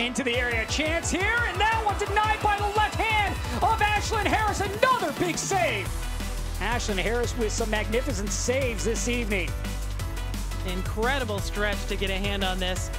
into the area. Chance here, and that one denied by the left hand of Ashlyn Harris. Another big save. Ashlyn Harris with some magnificent saves this evening. Incredible stretch to get a hand on this.